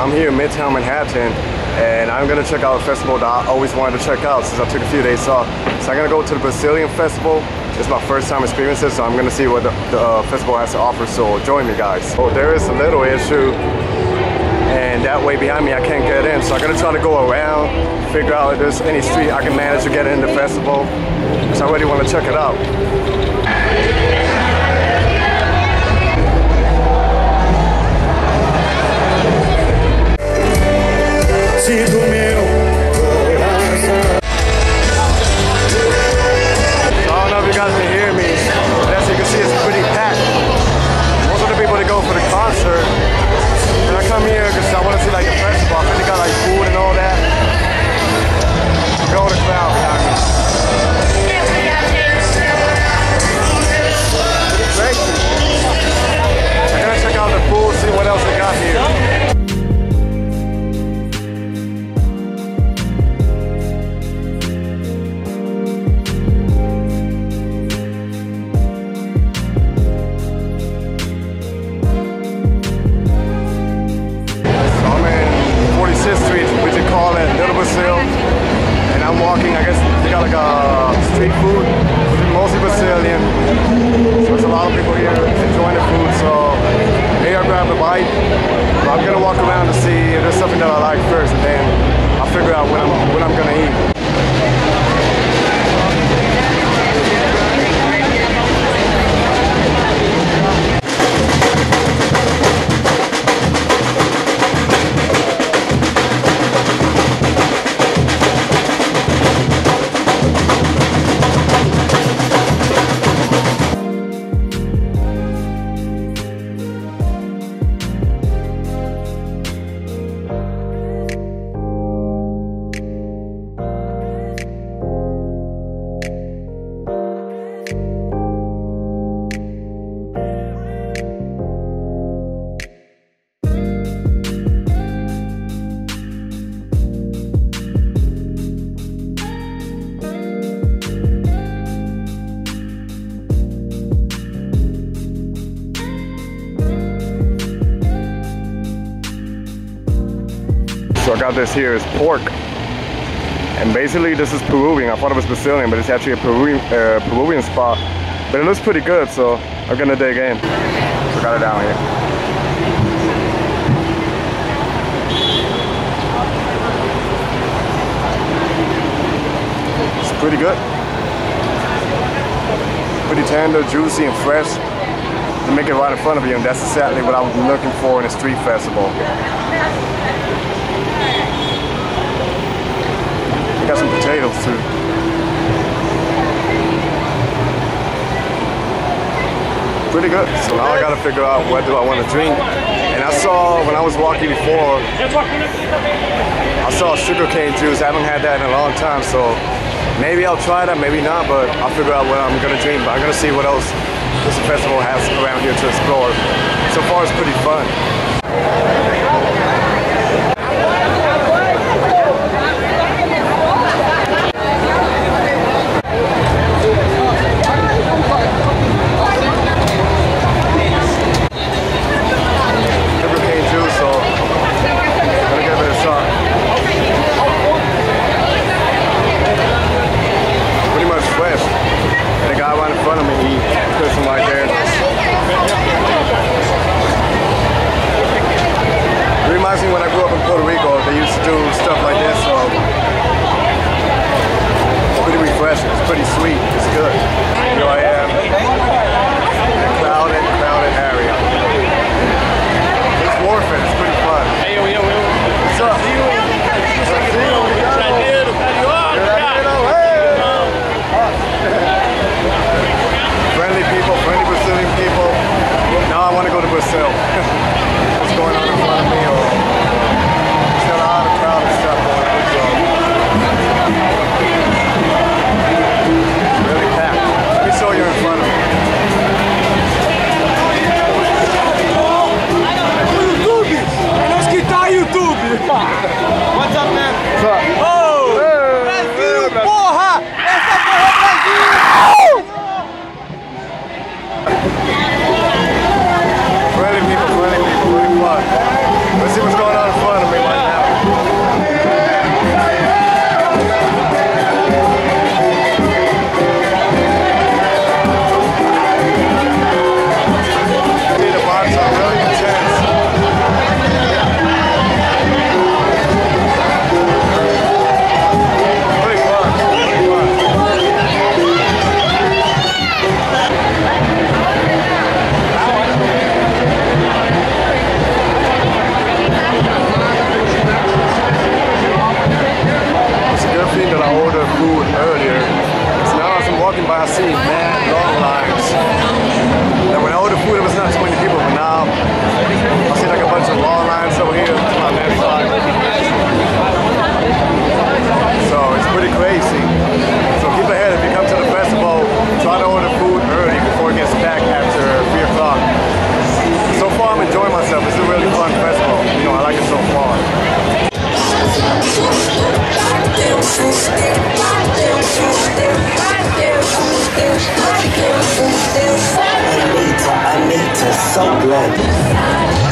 I'm here in Midtown Manhattan and I'm gonna check out a festival that I always wanted to check out since I took a few days off. So I'm gonna go to the Brazilian Festival. It's my first time experiencing it, so I'm gonna see what the, the uh, festival has to offer. So join me guys. Oh, there is a little issue and that way behind me I can't get in. So I'm gonna try to go around, figure out if there's any street I can manage to get in the festival because I really wanna check it out. Do meu walking, I guess they got like a street food, mostly Brazilian. So there's a lot of people here enjoying the food. So maybe I'll grab a bite. But I'm gonna walk around to see if there's something that I like first, and then I'll figure out what I'm what I'm gonna eat. So I got this here, it's pork. And basically this is Peruvian. I thought it was Brazilian, but it's actually a Peruvian, uh, Peruvian spot. But it looks pretty good, so I'm gonna dig in. So I got it down here. It's pretty good. Pretty tender, juicy, and fresh. To make it right in front of you, and that's exactly what I was looking for in a street festival. Got some potatoes too. Pretty good. So now I gotta figure out what do I want to drink. And I saw when I was walking before, I saw sugarcane juice. I haven't had that in a long time, so maybe I'll try that, maybe not, but I'll figure out what I'm gonna drink. But I'm gonna see what else this festival has around here to explore. So far, it's pretty fun. Stuff like I see mad long lines. And when I ordered food, it was not too many people, but now I see like a bunch of long lines over here to my man So it's pretty crazy. So so glad.